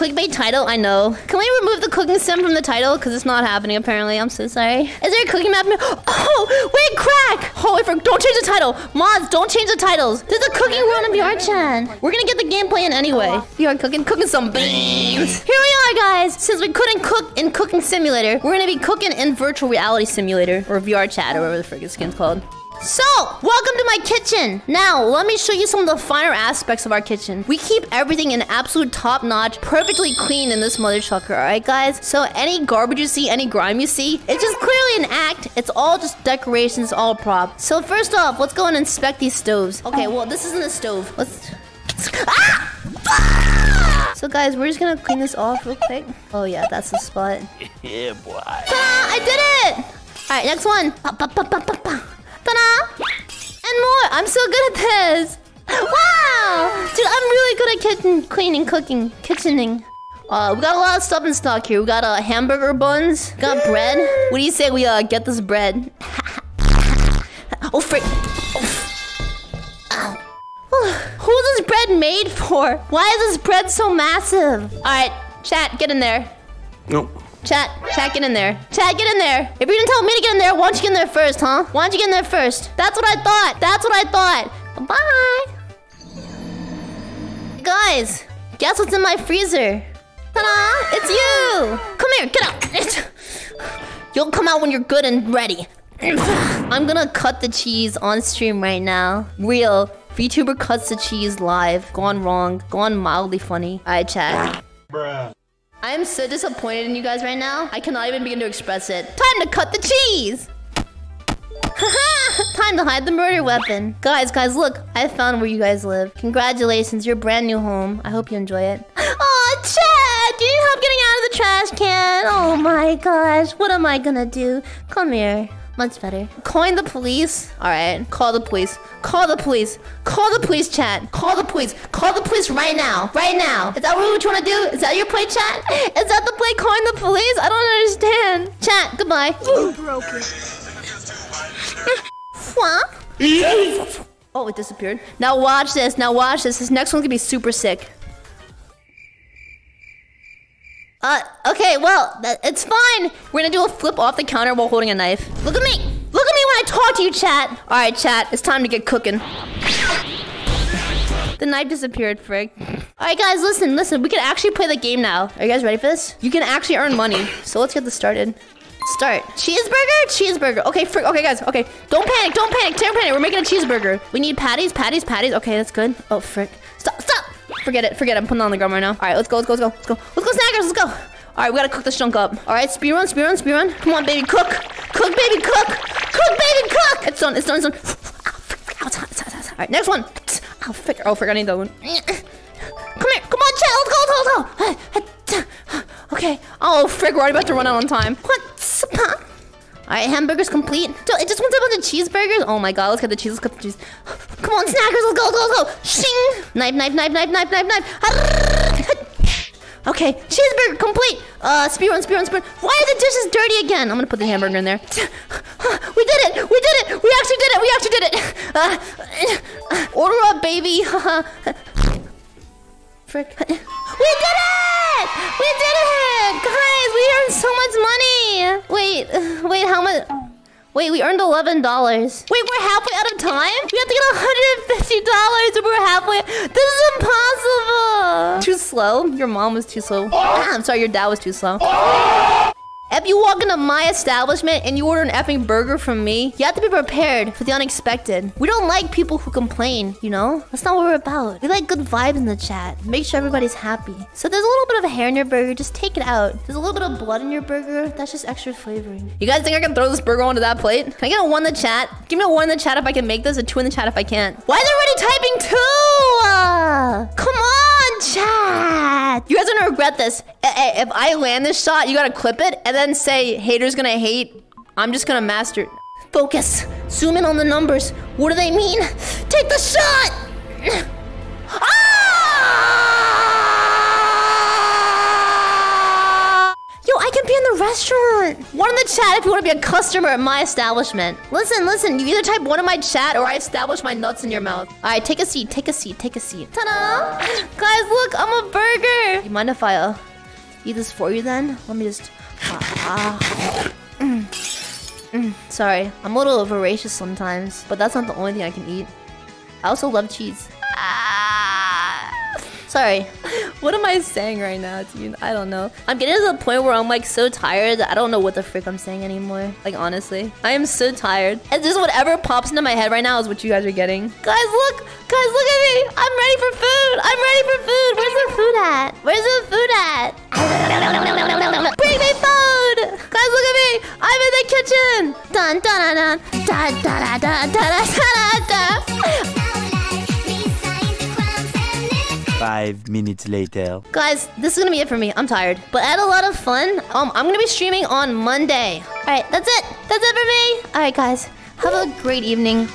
Clickbait title, I know. Can we remove the cooking sim from the title? Because it's not happening, apparently. I'm so sorry. Is there a cooking map? Oh, wait, crack! Oh, wait, for, don't change the title. Mods, don't change the titles. There's a cooking world in VR chat. We're gonna get the gameplay in anyway. VR cooking, cooking some beans. Here we are, guys. Since we couldn't cook in Cooking Simulator, we're gonna be cooking in Virtual Reality Simulator, or VR chat, or whatever the this game's called. So, welcome to my kitchen. Now, let me show you some of the finer aspects of our kitchen. We keep everything in absolute top notch, perfectly clean in this mother chucker, alright guys? So any garbage you see, any grime you see, it's just clearly an act. It's all just decorations, all prop. So first off, let's go and inspect these stoves. Okay, well, this isn't a stove. Let's... Ah! So guys, we're just gonna clean this off real quick. Oh yeah, that's the spot. yeah, boy. Ta-da! I did it! Alright, next one. Pa, pa! And more! I'm so good at this! Wow! Dude, I'm really good at kitchen cleaning, cooking, kitchening. Uh, we got a lot of stuff in stock here. We got uh, hamburger buns, we got bread. What do you say we uh get this bread? oh frick! Oh. Who's this bread made for? Why is this bread so massive? All right, chat, get in there. Nope. Chat, chat, get in there. Chat, get in there. If you're gonna tell me to get in there, why don't you get in there first, huh? Why don't you get in there first? That's what I thought. That's what I thought. Bye. Guys, guess what's in my freezer? Ta-da! It's you! Come here, get out! You'll come out when you're good and ready. I'm gonna cut the cheese on stream right now. Real. VTuber cuts the cheese live. Gone wrong. Gone mildly funny. Alright, chat. Bruh. I am so disappointed in you guys right now. I cannot even begin to express it. Time to cut the cheese! Time to hide the murder weapon. Guys, guys, look. I found where you guys live. Congratulations, your brand new home. I hope you enjoy it. Oh, Chad! Do you need help getting out of the trash can? Oh my gosh. What am I gonna do? Come here. Much better. Calling the police? Alright. Call the police. Call the police. Call the police, chat. Call the police. Call the police right now. Right now. Is that what you want to do? Is that your play, chat? Is that the play calling the police? I don't understand. Chat, goodbye. You broke it. Oh, it disappeared. Now watch this. Now watch this. This next one's gonna be super sick. Uh, okay, well, it's fine. We're gonna do a flip off the counter while holding a knife. Look at me! Look at me when I talk to you, chat! Alright, chat, it's time to get cooking. The knife disappeared, frig. Alright, guys, listen, listen. We can actually play the game now. Are you guys ready for this? You can actually earn money. So let's get this started. Start. Cheeseburger? Cheeseburger. Okay, frig. Okay, guys. Okay. Don't panic. Don't panic. Don't panic. We're making a cheeseburger. We need patties, patties, patties. Okay, that's good. Oh, frick. Stop, stop! Forget it. Forget it. I'm putting it on the ground right now. All right, let's go. Let's go. Let's go. Let's go. Let's go, snackers. Let's go. All right, we gotta cook this junk up. All right, speed run, speed run, speed run. Come on, baby, cook, cook, baby, cook, cook, baby, cook. It's done. It's done. It's done. All right, next one. Oh, frick. Oh, frick. I need that one. Come here. Come on, chat. Let's go. Let's go. Let's go. Okay. Oh, frick. We're already about to run out on time. What's up? All right, hamburgers complete. So it just wants a bunch of cheeseburgers. Oh my god, let's get the cheese. Let's get the cheese. Come on, snackers. Let's go. Let's go. Let's go. Shing. Knife, knife, knife, knife, knife, knife, knife. Okay, cheeseburger complete. Uh, speed on, speed on, speed run. Why are the dishes dirty again? I'm gonna put the hamburger in there. We did it! We did it! We actually did it! We actually did it! Uh, order up, baby! Frick. We did it! We did it! Wait, wait, how much? Wait, we earned $11. Wait, we're halfway out of time? We have to get $150 and we're halfway. This is impossible! Too slow? Your mom was too slow. Oh! Ah, I'm sorry, your dad was too slow. Oh! If you walk into my establishment and you order an effing burger from me, you have to be prepared for the unexpected. We don't like people who complain, you know? That's not what we're about. We like good vibes in the chat. Make sure everybody's happy. So there's a little bit of hair in your burger, just take it out. There's a little bit of blood in your burger, that's just extra flavoring. You guys think I can throw this burger onto that plate? Can I get a one in the chat? Give me a one in the chat if I can make this, a two in the chat if I can't. Why is everybody typing two? Uh, come on, You guys are gonna regret this. If I land this shot, you gotta clip it and then say haters gonna hate. I'm just gonna master. Focus. Zoom in on the numbers. What do they mean? Take the shot. Restaurant. One in the chat if you want to be a customer at my establishment. Listen, listen. You either type one in my chat or I establish my nuts in your mouth. All right, take a seat. Take a seat. Take a seat. Ta-da! Guys, look, I'm a burger. You mind if I uh, eat this for you then? Let me just. Ah. Mm. Mm. Sorry, I'm a little voracious sometimes, but that's not the only thing I can eat. I also love cheese. Ah. Sorry. What am I saying right now? I don't know. I'm getting to the point where I'm like so tired that I don't know what the frick I'm saying anymore. Like honestly, I am so tired. And just whatever pops into my head right now is what you guys are getting. Guys, look! Guys, look at me! I'm ready for food! I'm ready for food! Where's the food at? Where's the food at? Bring me food! Guys, look at me! I'm in the kitchen! Dun dun dun dun dun dun dun dun dun dun dun. Five minutes later. Guys, this is gonna be it for me. I'm tired. But I had a lot of fun. Um, I'm gonna be streaming on Monday. Alright, that's it. That's it for me. Alright, guys. Have a great evening.